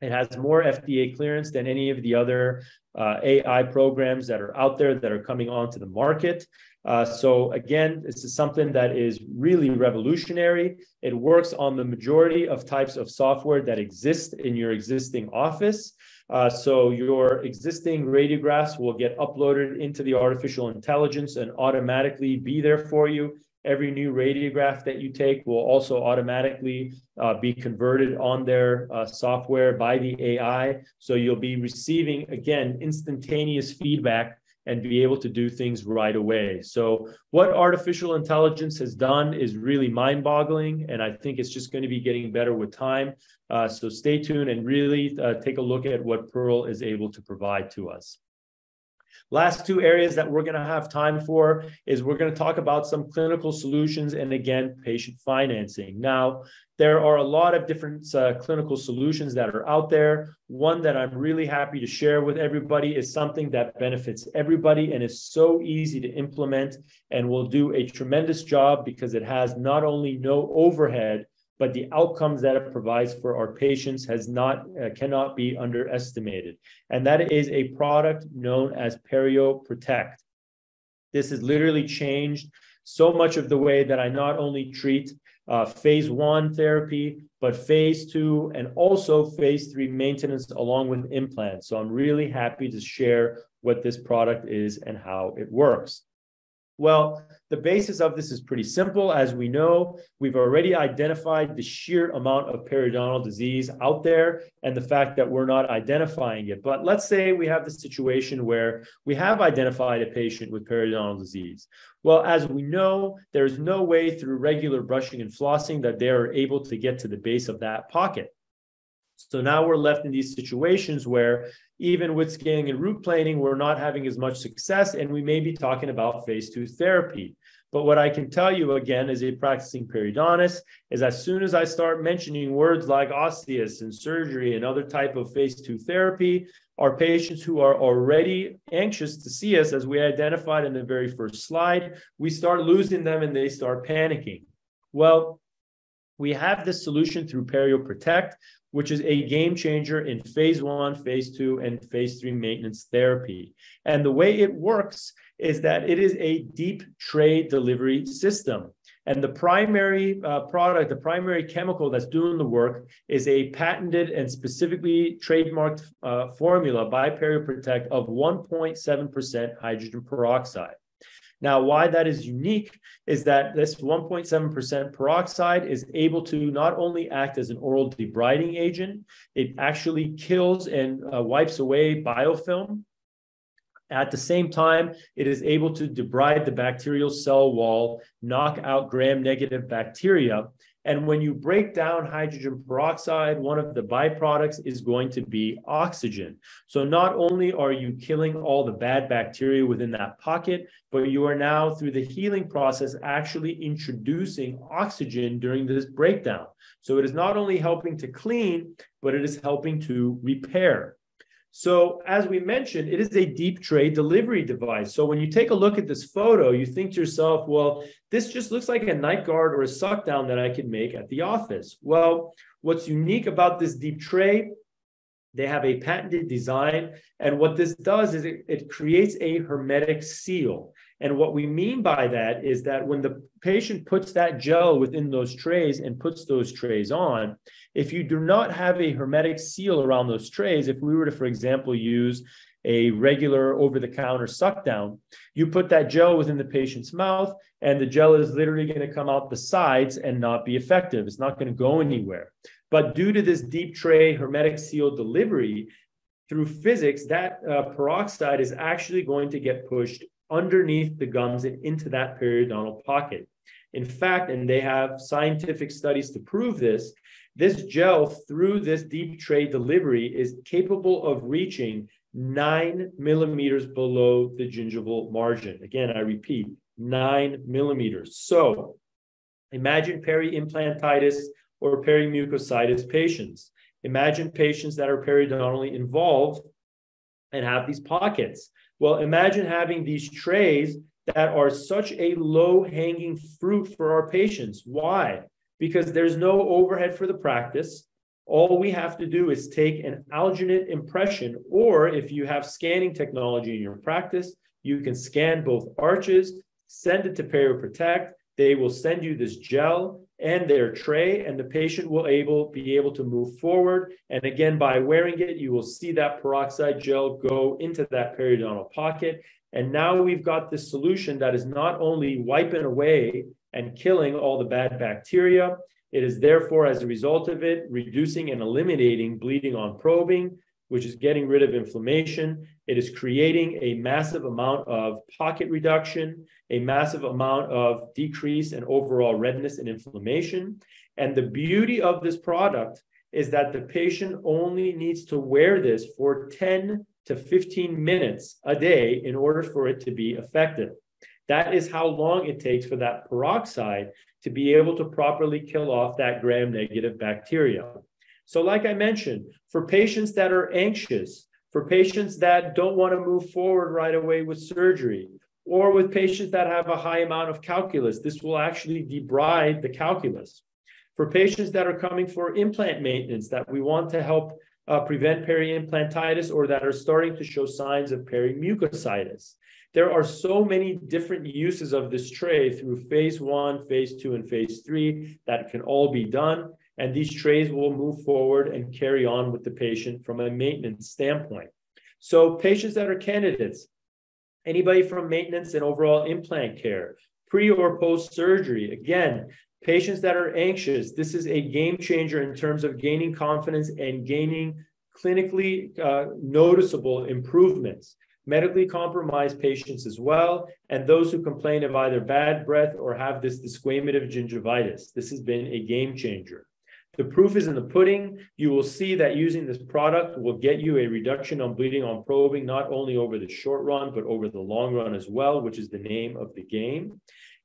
Speaker 1: It has more FDA clearance than any of the other uh, AI programs that are out there that are coming onto the market. Uh, so again, this is something that is really revolutionary. It works on the majority of types of software that exist in your existing office. Uh, so your existing radiographs will get uploaded into the artificial intelligence and automatically be there for you every new radiograph that you take will also automatically uh, be converted on their uh, software by the AI. So you'll be receiving, again, instantaneous feedback and be able to do things right away. So what artificial intelligence has done is really mind-boggling, and I think it's just going to be getting better with time. Uh, so stay tuned and really uh, take a look at what Pearl is able to provide to us. Last two areas that we're going to have time for is we're going to talk about some clinical solutions and again, patient financing. Now, there are a lot of different uh, clinical solutions that are out there. One that I'm really happy to share with everybody is something that benefits everybody and is so easy to implement and will do a tremendous job because it has not only no overhead, but the outcomes that it provides for our patients has not uh, cannot be underestimated. And that is a product known as Perio Protect this has literally changed so much of the way that i not only treat uh, phase one therapy but phase two and also phase three maintenance along with implants. So i'm really happy to share what this product is and how it works. Well, the basis of this is pretty simple. As we know, we've already identified the sheer amount of periodontal disease out there and the fact that we're not identifying it. But let's say we have the situation where we have identified a patient with periodontal disease. Well, as we know, there's no way through regular brushing and flossing that they are able to get to the base of that pocket. So now we're left in these situations where even with scaling and root planing, we're not having as much success, and we may be talking about phase two therapy. But what I can tell you again as a practicing periodontist is as soon as I start mentioning words like osseous and surgery and other type of phase two therapy, our patients who are already anxious to see us, as we identified in the very first slide, we start losing them and they start panicking. Well, we have this solution through Perio Protect, which is a game changer in phase one, phase two, and phase three maintenance therapy. And the way it works is that it is a deep tray delivery system. And the primary uh, product, the primary chemical that's doing the work is a patented and specifically trademarked uh, formula by Perio Protect of 1.7% hydrogen peroxide. Now, why that is unique is that this 1.7% peroxide is able to not only act as an oral debriding agent, it actually kills and uh, wipes away biofilm. At the same time, it is able to debride the bacterial cell wall, knock out gram negative bacteria, and when you break down hydrogen peroxide, one of the byproducts is going to be oxygen. So not only are you killing all the bad bacteria within that pocket, but you are now through the healing process actually introducing oxygen during this breakdown. So it is not only helping to clean, but it is helping to repair. So as we mentioned, it is a deep tray delivery device. So when you take a look at this photo, you think to yourself, well, this just looks like a night guard or a suck down that I can make at the office. Well, what's unique about this deep tray, they have a patented design. And what this does is it, it creates a hermetic seal. And what we mean by that is that when the patient puts that gel within those trays and puts those trays on, if you do not have a hermetic seal around those trays, if we were to, for example, use a regular over the counter suck down, you put that gel within the patient's mouth, and the gel is literally going to come out the sides and not be effective. It's not going to go anywhere. But due to this deep tray hermetic seal delivery, through physics, that uh, peroxide is actually going to get pushed underneath the gums and into that periodontal pocket. In fact, and they have scientific studies to prove this, this gel through this deep tray delivery is capable of reaching nine millimeters below the gingival margin. Again, I repeat, nine millimeters. So imagine peri-implantitis or peri-mucositis patients. Imagine patients that are periodontally involved and have these pockets. Well, imagine having these trays that are such a low hanging fruit for our patients. Why? because there's no overhead for the practice. All we have to do is take an alginate impression, or if you have scanning technology in your practice, you can scan both arches, send it to Perio Protect. They will send you this gel and their tray, and the patient will able be able to move forward. And again, by wearing it, you will see that peroxide gel go into that periodontal pocket. And now we've got this solution that is not only wiping away and killing all the bad bacteria. It is therefore, as a result of it, reducing and eliminating bleeding on probing, which is getting rid of inflammation. It is creating a massive amount of pocket reduction, a massive amount of decrease in overall redness and inflammation. And the beauty of this product is that the patient only needs to wear this for 10 to 15 minutes a day in order for it to be effective. That is how long it takes for that peroxide to be able to properly kill off that gram negative bacteria. So, like I mentioned, for patients that are anxious, for patients that don't want to move forward right away with surgery, or with patients that have a high amount of calculus, this will actually debride the calculus. For patients that are coming for implant maintenance that we want to help uh, prevent peri-implantitis or that are starting to show signs of peri-mucositis, there are so many different uses of this tray through phase one, phase two, and phase three that can all be done. And these trays will move forward and carry on with the patient from a maintenance standpoint. So patients that are candidates, anybody from maintenance and overall implant care, pre or post surgery, again, patients that are anxious, this is a game changer in terms of gaining confidence and gaining clinically uh, noticeable improvements medically compromised patients as well, and those who complain of either bad breath or have this desquamative gingivitis. This has been a game changer. The proof is in the pudding. You will see that using this product will get you a reduction on bleeding on probing, not only over the short run, but over the long run as well, which is the name of the game.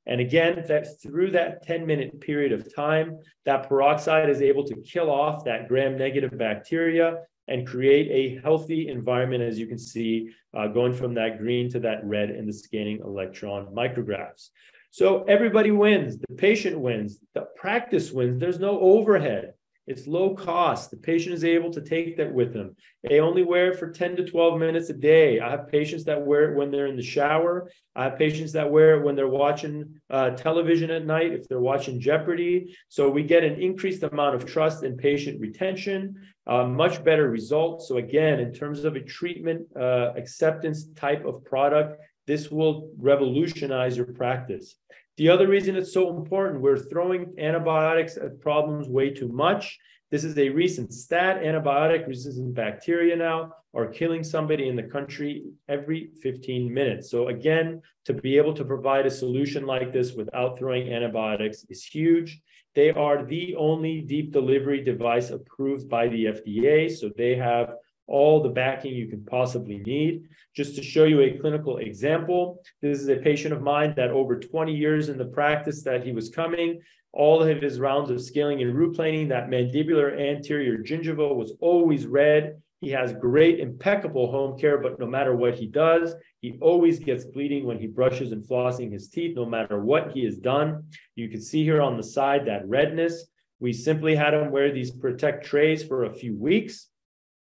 Speaker 1: And again, that through that 10 minute period of time, that peroxide is able to kill off that gram negative bacteria and create a healthy environment, as you can see, uh, going from that green to that red in the scanning electron micrographs. So everybody wins. The patient wins. The practice wins. There's no overhead. It's low cost. The patient is able to take that with them. They only wear it for 10 to 12 minutes a day. I have patients that wear it when they're in the shower. I have patients that wear it when they're watching uh, television at night, if they're watching Jeopardy. So we get an increased amount of trust and patient retention, uh, much better results. So again, in terms of a treatment uh, acceptance type of product, this will revolutionize your practice. The other reason it's so important, we're throwing antibiotics at problems way too much. This is a recent stat. Antibiotic resistant bacteria now are killing somebody in the country every 15 minutes. So, again, to be able to provide a solution like this without throwing antibiotics is huge. They are the only deep delivery device approved by the FDA. So, they have all the backing you can possibly need. Just to show you a clinical example, this is a patient of mine that over 20 years in the practice that he was coming, all of his rounds of scaling and root planing, that mandibular anterior gingiva was always red. He has great, impeccable home care, but no matter what he does, he always gets bleeding when he brushes and flossing his teeth, no matter what he has done. You can see here on the side that redness. We simply had him wear these protect trays for a few weeks.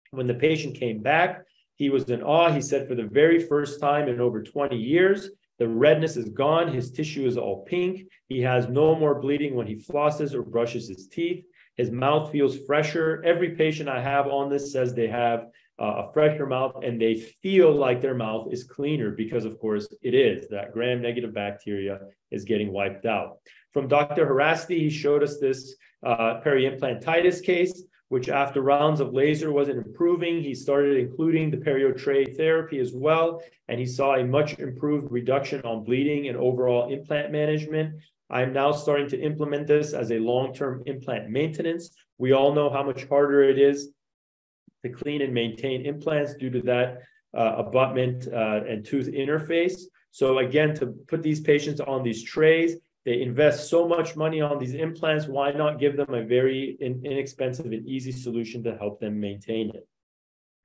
Speaker 1: When the patient came back, he was in awe. He said, for the very first time in over 20 years, the redness is gone. His tissue is all pink. He has no more bleeding when he flosses or brushes his teeth. His mouth feels fresher. Every patient I have on this says they have uh, a fresher mouth and they feel like their mouth is cleaner because, of course, it is. That gram negative bacteria is getting wiped out. From Dr. Harasti, he showed us this uh, periimplantitis case which after rounds of laser wasn't improving. He started including the perio tray therapy as well, and he saw a much improved reduction on bleeding and overall implant management. I'm now starting to implement this as a long-term implant maintenance. We all know how much harder it is to clean and maintain implants due to that uh, abutment uh, and tooth interface. So again, to put these patients on these trays, they invest so much money on these implants. Why not give them a very in, inexpensive and easy solution to help them maintain it?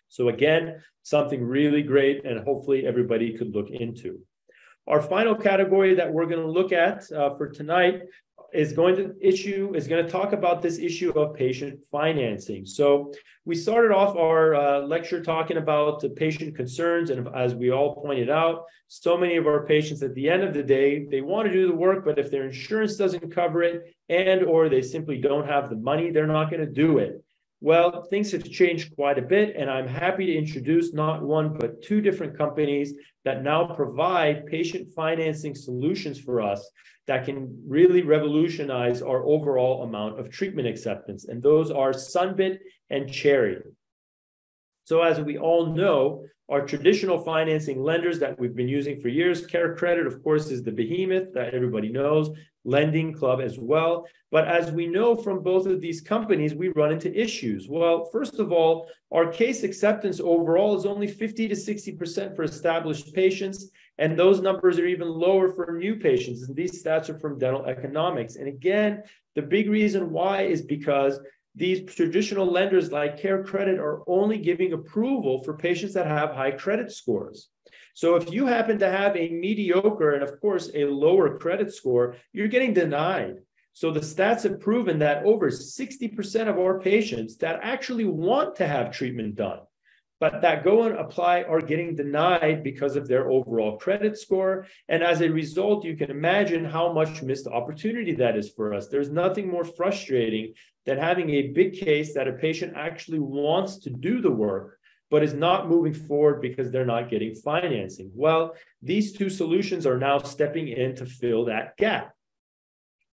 Speaker 1: So, again, something really great, and hopefully everybody could look into. Our final category that we're going to look at uh, for tonight is going to issue is going to talk about this issue of patient financing. So we started off our uh, lecture talking about the patient concerns, and as we all pointed out, so many of our patients at the end of the day they want to do the work, but if their insurance doesn't cover it, and or they simply don't have the money, they're not going to do it. Well, things have changed quite a bit, and I'm happy to introduce not one, but two different companies that now provide patient financing solutions for us that can really revolutionize our overall amount of treatment acceptance. And those are Sunbit and Cherry. So, as we all know, our traditional financing lenders that we've been using for years, CareCredit, of course, is the behemoth that everybody knows, Lending Club as well. But as we know from both of these companies, we run into issues. Well, first of all, our case acceptance overall is only 50 to 60% for established patients. And those numbers are even lower for new patients. And these stats are from dental economics. And again, the big reason why is because these traditional lenders like CareCredit are only giving approval for patients that have high credit scores. So if you happen to have a mediocre and of course a lower credit score, you're getting denied. So the stats have proven that over 60% of our patients that actually want to have treatment done but that go and apply are getting denied because of their overall credit score. And as a result, you can imagine how much missed opportunity that is for us. There's nothing more frustrating than having a big case that a patient actually wants to do the work, but is not moving forward because they're not getting financing. Well, these two solutions are now stepping in to fill that gap.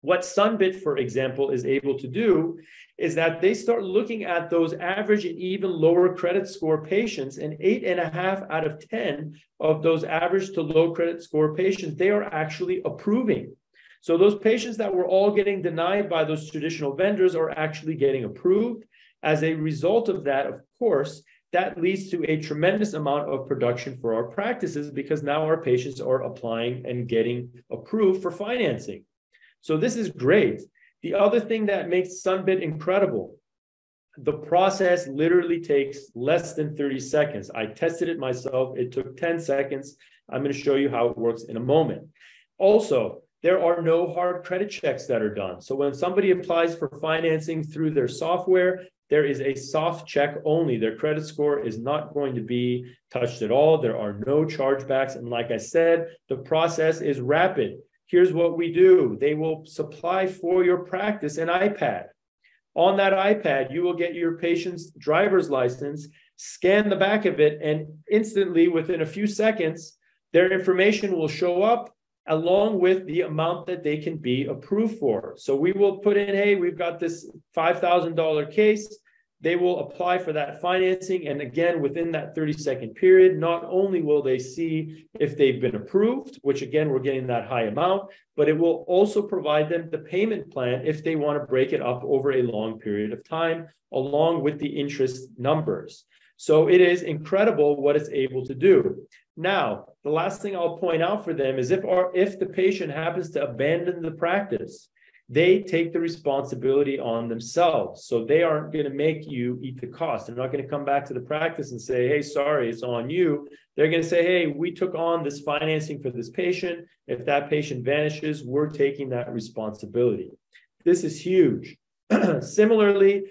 Speaker 1: What Sunbit, for example, is able to do is that they start looking at those average and even lower credit score patients, and eight and a half out of 10 of those average to low credit score patients, they are actually approving. So those patients that were all getting denied by those traditional vendors are actually getting approved. As a result of that, of course, that leads to a tremendous amount of production for our practices because now our patients are applying and getting approved for financing. So this is great. The other thing that makes Sunbit incredible, the process literally takes less than 30 seconds. I tested it myself. It took 10 seconds. I'm going to show you how it works in a moment. Also, there are no hard credit checks that are done. So when somebody applies for financing through their software, there is a soft check only. Their credit score is not going to be touched at all. There are no chargebacks. And like I said, the process is rapid. Here's what we do they will supply for your practice an iPad. On that iPad, you will get your patient's driver's license, scan the back of it, and instantly, within a few seconds, their information will show up along with the amount that they can be approved for. So we will put in, hey, we've got this $5,000 case they will apply for that financing. And again, within that 30 second period, not only will they see if they've been approved, which again, we're getting that high amount, but it will also provide them the payment plan if they want to break it up over a long period of time, along with the interest numbers. So it is incredible what it's able to do. Now, the last thing I'll point out for them is if our, if the patient happens to abandon the practice, they take the responsibility on themselves. So they aren't going to make you eat the cost. They're not going to come back to the practice and say, hey, sorry, it's on you. They're going to say, hey, we took on this financing for this patient. If that patient vanishes, we're taking that responsibility. This is huge. Similarly,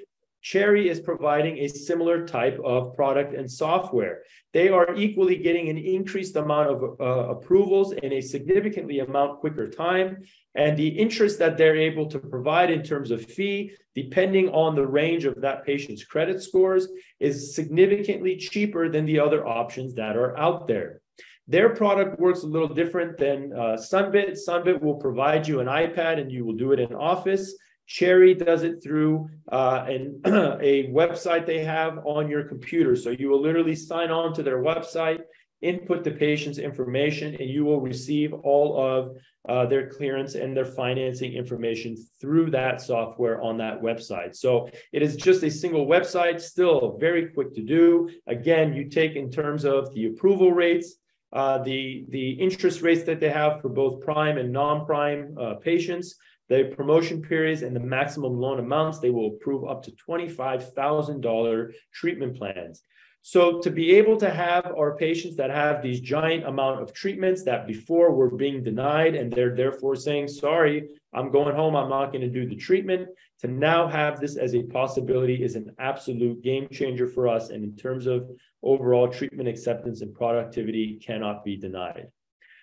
Speaker 1: Cherry is providing a similar type of product and software. They are equally getting an increased amount of uh, approvals in a significantly amount quicker time. And the interest that they're able to provide in terms of fee, depending on the range of that patient's credit scores, is significantly cheaper than the other options that are out there. Their product works a little different than uh, Sunbit. Sunbit will provide you an iPad and you will do it in Office. Cherry does it through uh, an, a website they have on your computer. So you will literally sign on to their website, input the patient's information, and you will receive all of uh, their clearance and their financing information through that software on that website. So it is just a single website, still very quick to do. Again, you take in terms of the approval rates, uh, the, the interest rates that they have for both prime and non-prime uh, patients, the promotion periods and the maximum loan amounts, they will approve up to $25,000 treatment plans. So to be able to have our patients that have these giant amount of treatments that before were being denied and they're therefore saying, sorry, I'm going home, I'm not going to do the treatment, to now have this as a possibility is an absolute game changer for us. And in terms of overall treatment acceptance and productivity cannot be denied.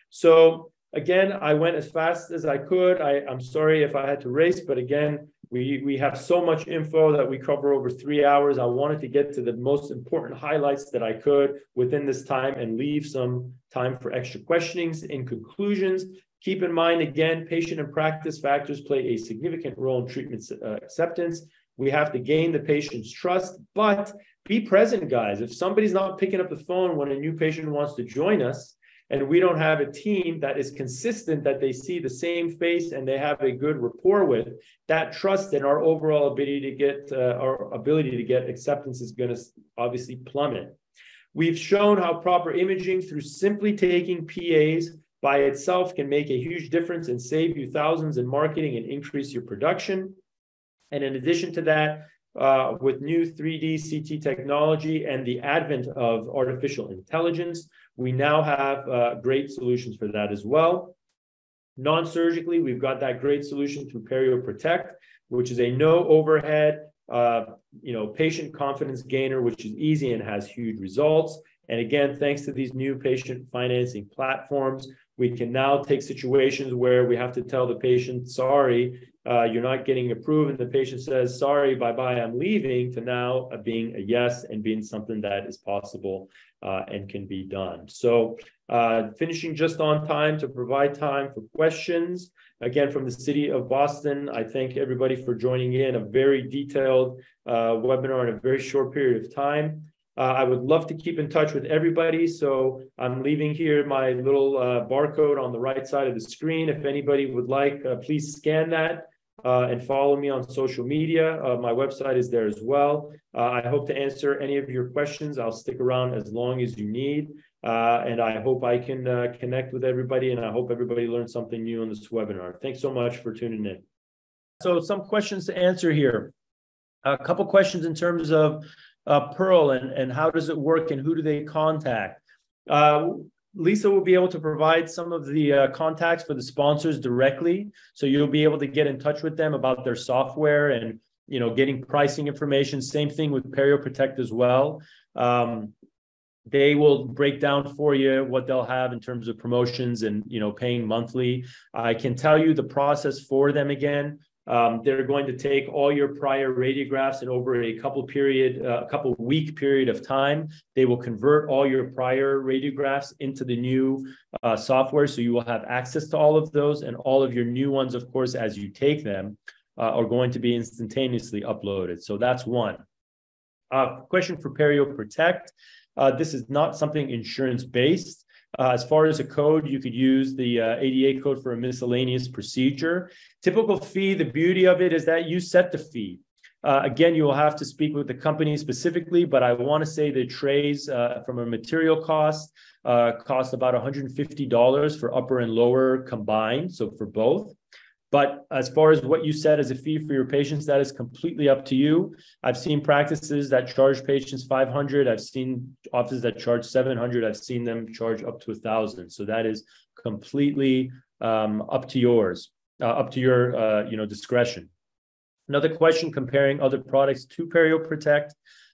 Speaker 1: So again, I went as fast as I could. I, I'm sorry if I had to race, but again, we, we have so much info that we cover over three hours. I wanted to get to the most important highlights that I could within this time and leave some time for extra questionings. and conclusions, keep in mind, again, patient and practice factors play a significant role in treatment uh, acceptance. We have to gain the patient's trust, but be present, guys. If somebody's not picking up the phone when a new patient wants to join us, and we don't have a team that is consistent that they see the same face and they have a good rapport with. That trust and our overall ability to get uh, our ability to get acceptance is going to obviously plummet. We've shown how proper imaging through simply taking PAs by itself can make a huge difference and save you thousands in marketing and increase your production. And in addition to that uh, with new 3D CT technology and the advent of artificial intelligence, we now have uh, great solutions for that as well. Non-surgically, we've got that great solution through Perio Protect, which is a no overhead, uh, you know, patient confidence gainer, which is easy and has huge results. And again, thanks to these new patient financing platforms, we can now take situations where we have to tell the patient, sorry, uh, you're not getting approved, and the patient says, "Sorry, bye bye, I'm leaving," to now uh, being a yes and being something that is possible uh, and can be done. So, uh, finishing just on time to provide time for questions. Again, from the city of Boston, I thank everybody for joining in a very detailed uh, webinar in a very short period of time. Uh, I would love to keep in touch with everybody. So I'm leaving here my little uh, barcode on the right side of the screen. If anybody would like, uh, please scan that uh, and follow me on social media. Uh, my website is there as well. Uh, I hope to answer any of your questions. I'll stick around as long as you need. and I hope I can connect with everybody and I hope everybody learned something new on this webinar. Thanks so much for tuning in. So some questions to answer here. A couple questions in terms of uh, Pearl and, and how does it work and who do they contact? Uh, Lisa will be able to provide some of the uh, contacts for the sponsors directly. So you'll be able to get in touch with them about their software and you know getting pricing information. Same thing with Perio Protect as well. Um, they will break down for you what they'll have in terms of promotions and you know paying monthly. I can tell you the process for them again. Um, they're going to take all your prior radiographs and over a couple period, uh, a couple week period of time, they will convert all your prior radiographs into the new uh, software. So you will have access to all of those and all of your new ones, of course, as you take them, uh, are going to be instantaneously uploaded. So that's one. Uh, question for Perio Protect. Uh, this is not something insurance based. Uh, as far as a code, you could use the uh, ADA code for a miscellaneous procedure. Typical fee, the beauty of it is that you set the fee. Uh, again, you will have to speak with the company specifically, but I want to say the trays uh, from a material cost uh, cost about $150 for upper and lower combined, so for both. But as far as what you said as a fee for your patients, that is completely up to you. I've seen practices that charge patients 500. I've seen offices that charge 700. I've seen them charge up to a thousand. So that is completely um, up to yours, uh, up to your uh, you know discretion. Another question comparing other products to Perio Protect.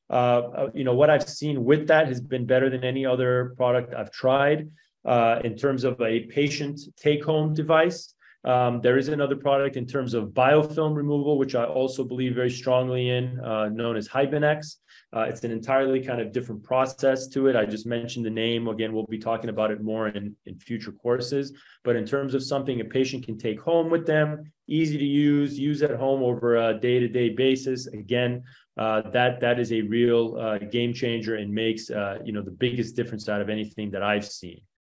Speaker 1: Uh, uh, you know what I've seen with that has been better than any other product I've tried uh, in terms of a patient take-home device. Um, there is another product in terms of biofilm removal, which I also believe very strongly in, uh, known as HYBENX. Uh, it's an entirely kind of different process to it. I just mentioned the name. Again, we'll be talking about it more in, in future courses. But in terms of something a patient can take home with them, easy to use, use at home over a day-to-day basis. Again, uh, that that is a real uh, game changer and makes uh, you know the biggest difference out of anything that I've seen.